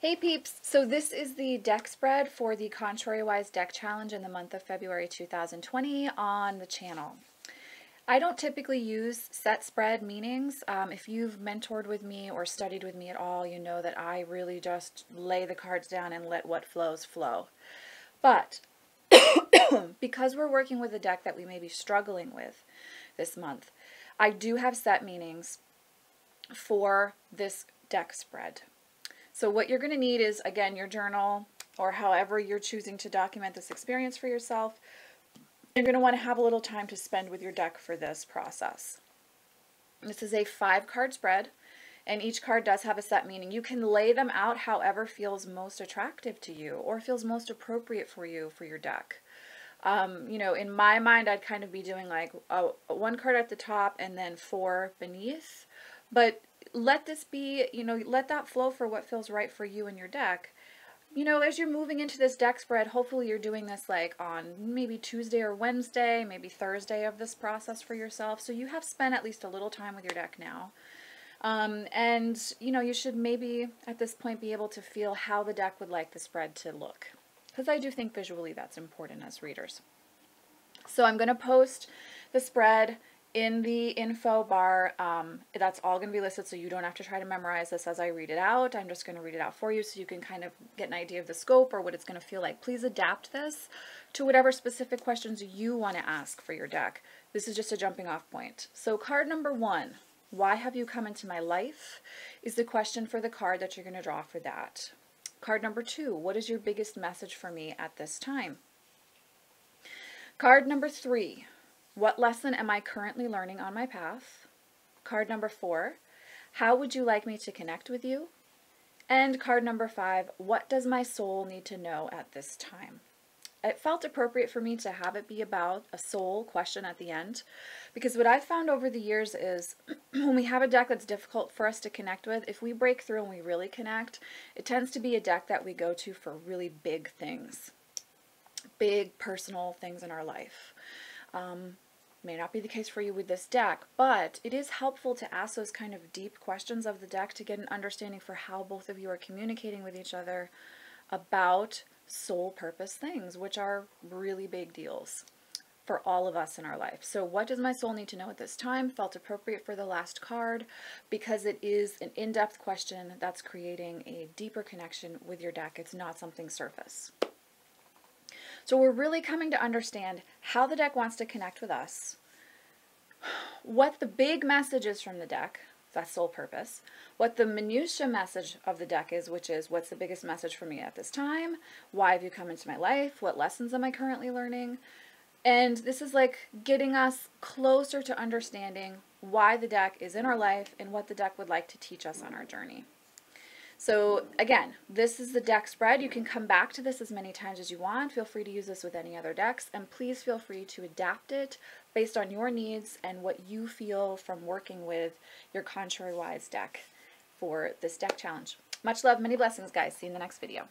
Hey peeps! So this is the deck spread for the Contrariwise Deck Challenge in the month of February 2020 on the channel. I don't typically use set spread meanings. Um, if you've mentored with me or studied with me at all, you know that I really just lay the cards down and let what flows flow. But because we're working with a deck that we may be struggling with this month, I do have set meanings for this deck spread. So what you're going to need is, again, your journal or however you're choosing to document this experience for yourself. You're going to want to have a little time to spend with your deck for this process. This is a five card spread and each card does have a set meaning. You can lay them out however feels most attractive to you or feels most appropriate for you for your deck. Um, you know, in my mind, I'd kind of be doing like a, one card at the top and then four beneath. But let this be, you know, let that flow for what feels right for you and your deck. You know, as you're moving into this deck spread, hopefully you're doing this like on maybe Tuesday or Wednesday, maybe Thursday of this process for yourself. So you have spent at least a little time with your deck now. Um, and, you know, you should maybe at this point be able to feel how the deck would like the spread to look. Because I do think visually that's important as readers. So I'm going to post the spread in the info bar, um, that's all going to be listed so you don't have to try to memorize this as I read it out. I'm just going to read it out for you so you can kind of get an idea of the scope or what it's going to feel like. Please adapt this to whatever specific questions you want to ask for your deck. This is just a jumping off point. So card number one, why have you come into my life, is the question for the card that you're going to draw for that. Card number two, what is your biggest message for me at this time? Card number three, what lesson am I currently learning on my path? Card number four, how would you like me to connect with you? And card number five, what does my soul need to know at this time? It felt appropriate for me to have it be about a soul question at the end because what I've found over the years is when we have a deck that's difficult for us to connect with, if we break through and we really connect, it tends to be a deck that we go to for really big things, big personal things in our life. Um, May not be the case for you with this deck, but it is helpful to ask those kind of deep questions of the deck to get an understanding for how both of you are communicating with each other about soul purpose things, which are really big deals for all of us in our life. So what does my soul need to know at this time? Felt appropriate for the last card because it is an in-depth question that's creating a deeper connection with your deck. It's not something surface. So we're really coming to understand how the deck wants to connect with us, what the big message is from the deck, that's sole purpose, what the minutia message of the deck is, which is what's the biggest message for me at this time, why have you come into my life, what lessons am I currently learning, and this is like getting us closer to understanding why the deck is in our life and what the deck would like to teach us on our journey. So again, this is the deck spread. You can come back to this as many times as you want. Feel free to use this with any other decks, and please feel free to adapt it based on your needs and what you feel from working with your Contrariwise deck for this deck challenge. Much love, many blessings, guys. See you in the next video.